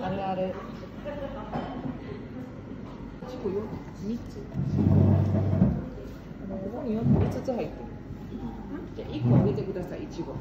あれあれ。入ってる。じゃ、個あげてください、いちご。